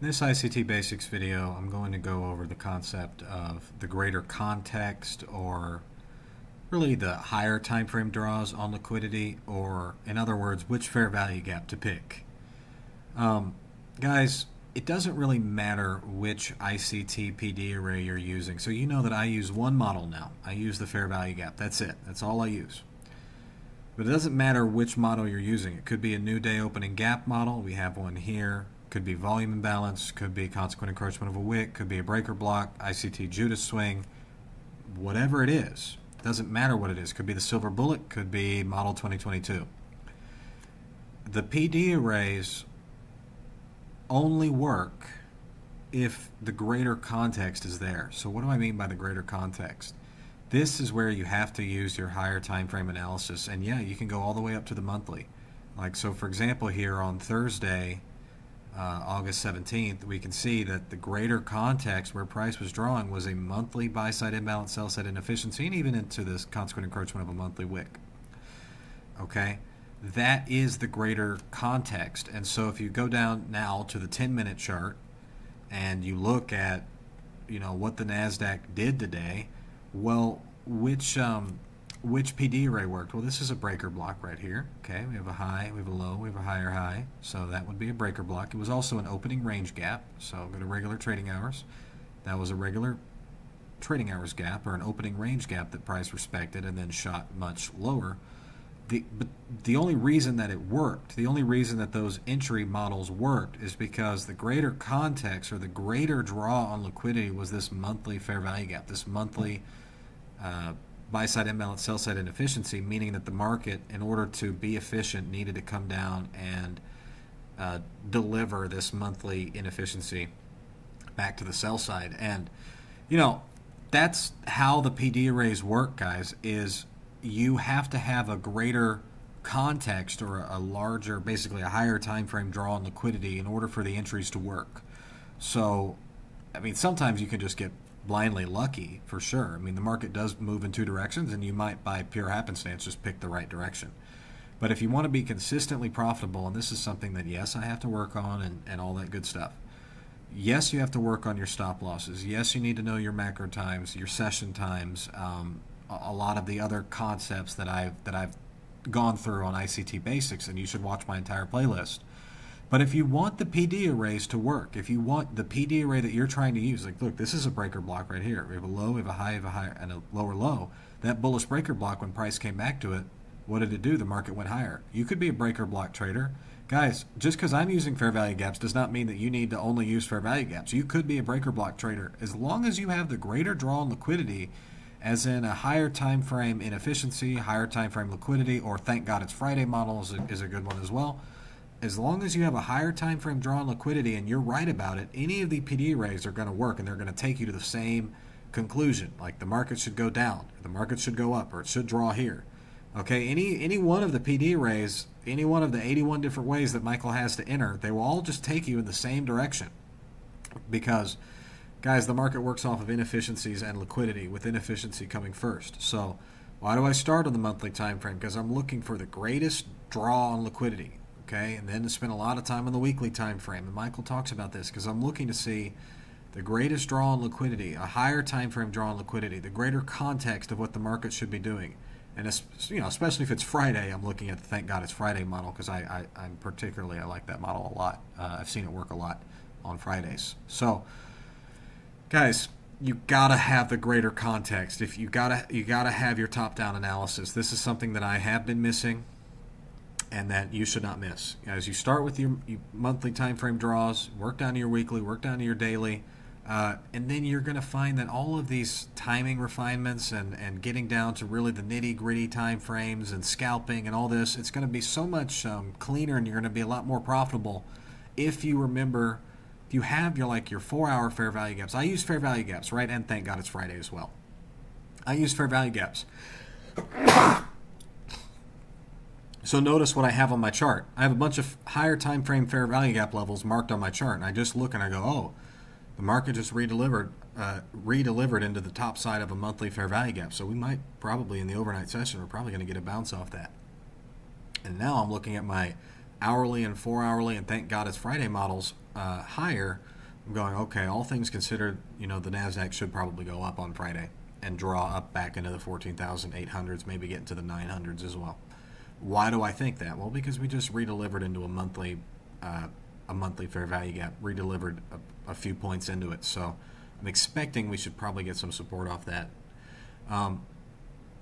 In this ICT Basics video, I'm going to go over the concept of the greater context or really the higher time frame draws on liquidity or in other words, which fair value gap to pick. Um, guys, it doesn't really matter which ICT PD array you're using. So you know that I use one model now. I use the fair value gap. That's it. That's all I use. But it doesn't matter which model you're using. It could be a new day opening gap model. We have one here. Could be volume imbalance, could be consequent encroachment of a wick, could be a breaker block, ICT Judas swing, whatever it is. It doesn't matter what it is. Could be the silver bullet, could be model 2022. The PD arrays only work if the greater context is there. So what do I mean by the greater context? This is where you have to use your higher time frame analysis and yeah, you can go all the way up to the monthly. Like so for example here on Thursday, uh, August 17th, we can see that the greater context where price was drawing was a monthly buy side imbalance, sell side inefficiency, and even into this consequent encroachment of a monthly wick. Okay, that is the greater context. And so if you go down now to the 10 minute chart and you look at, you know, what the NASDAQ did today, well, which um, which PD array worked? Well, this is a breaker block right here. Okay, we have a high, we have a low, we have a higher high. So that would be a breaker block. It was also an opening range gap. So go to regular trading hours. That was a regular trading hours gap or an opening range gap that price respected and then shot much lower. The, but the only reason that it worked, the only reason that those entry models worked is because the greater context or the greater draw on liquidity was this monthly fair value gap, this monthly uh, buy side imbalance, sell side inefficiency, meaning that the market, in order to be efficient, needed to come down and uh, deliver this monthly inefficiency back to the sell side. And, you know, that's how the PD arrays work, guys, is you have to have a greater context or a, larger, basically a higher time frame draw on liquidity in order for the entries to work. So, I mean, sometimes you can just get blindly lucky for sure. I mean, the market does move in two directions, and you might, by pure happenstance, just pick the right direction. But if you want to be consistently profitable, and this is something that, yes, I have to work on and, and all that good stuff. Yes, you have to work on your stop losses. Yes, you need to know your macro times, your session times, um, a, a lot of the other concepts that I've that I've gone through on ICT Basics, and you should watch my entire playlist. But if you want the PD arrays to work, if you want the PD array that you're trying to use, like look, this is a breaker block right here. We have a low, we have a high, we have a high, and a lower low. That bullish breaker block, when price came back to it, what did it do? The market went higher. You could be a breaker block trader. Guys, just because I'm using fair value gaps does not mean that you need to only use fair value gaps. You could be a breaker block trader as long as you have the greater draw on liquidity, as in a higher time frame inefficiency, higher time frame liquidity, or thank God it's Friday model is a, is a good one as well as long as you have a higher time frame draw on liquidity and you're right about it, any of the PD arrays are going to work and they're going to take you to the same conclusion. Like the market should go down, the market should go up, or it should draw here. Okay, any any one of the PD arrays, any one of the 81 different ways that Michael has to enter, they will all just take you in the same direction. Because, guys, the market works off of inefficiencies and liquidity, with inefficiency coming first. So, why do I start on the monthly time frame? Because I'm looking for the greatest draw on liquidity okay, and then to spend a lot of time on the weekly time frame. And Michael talks about this because I'm looking to see the greatest draw on liquidity, a higher time frame draw on liquidity, the greater context of what the market should be doing. And you know, especially if it's Friday, I'm looking at the thank God it's Friday model because I, I am particularly I like that model a lot. Uh, I've seen it work a lot on Fridays. So, guys, you gotta have the greater context. If you gotta you gotta have your top down analysis. This is something that I have been missing and that you should not miss. As you start with your, your monthly time frame draws, work down to your weekly, work down to your daily, uh, and then you're going to find that all of these timing refinements and, and getting down to really the nitty gritty time frames and scalping and all this, it's going to be so much um, cleaner and you're going to be a lot more profitable if you remember, if you have your like your four hour fair value gaps. I use fair value gaps, right? And thank God it's Friday as well. I use fair value gaps. So notice what I have on my chart. I have a bunch of higher time frame fair value gap levels marked on my chart, and I just look and I go, oh, the market just redelivered, uh, redelivered into the top side of a monthly fair value gap. So we might probably in the overnight session, we're probably going to get a bounce off that. And now I'm looking at my hourly and four hourly, and thank God it's Friday models uh, higher, I'm going, okay, all things considered, you know, the NASDAQ should probably go up on Friday and draw up back into the 14,800s, maybe get into the 900s as well. Why do I think that? Well, because we just redelivered into a monthly, uh, a monthly fair value gap, redelivered a, a, few points into it. So I'm expecting we should probably get some support off that. Um,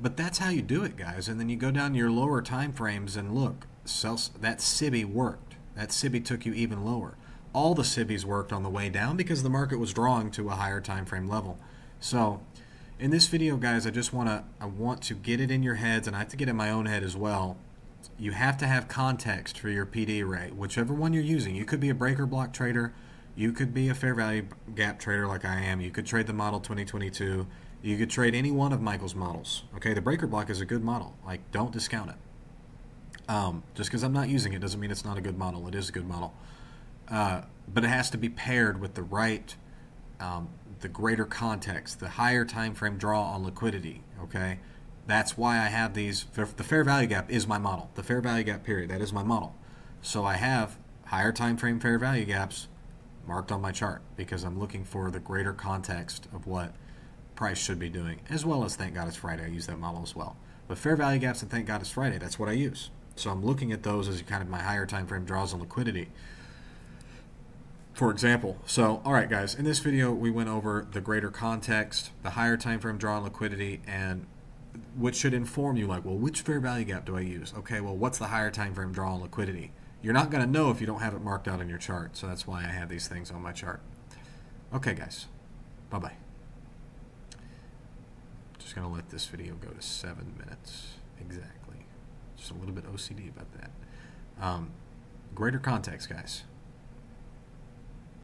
but that's how you do it, guys. And then you go down your lower time frames and look, that SIBI worked. That SIBI took you even lower. All the SIBIs worked on the way down because the market was drawing to a higher time frame level. So in this video, guys, I just want to I want to get it in your heads, and I have to get it in my own head as well. You have to have context for your PD array, whichever one you're using. You could be a breaker block trader, you could be a fair value gap trader like I am. You could trade the model 2022 you could trade any one of Michael's models. Okay, the breaker block is a good model. Like, don't discount it. Um, just because I'm not using it doesn't mean it's not a good model. It is a good model. Uh, but it has to be paired with the right, um, the greater context, the higher time frame draw on liquidity. Okay, that's why I have these. The fair value gap is my model. The fair value gap period that is my model. So I have higher time frame fair value gaps marked on my chart because I'm looking for the greater context of what price should be doing, as well as Thank God It's Friday. I use that model as well. But fair value gaps and Thank God It's Friday, that's what I use. So I'm looking at those as kind of my higher time frame draws on liquidity. For example, so all right, guys, in this video we went over the greater context, the higher time frame draw on liquidity, and which should inform you like, well, which fair value gap do I use? Okay, well, what's the higher time frame draw on liquidity? You're not going to know if you don't have it marked out on your chart. So that's why I have these things on my chart. Okay, guys. Bye-bye just going to let this video go to seven minutes exactly. Just a little bit OCD about that. Um, greater context, guys.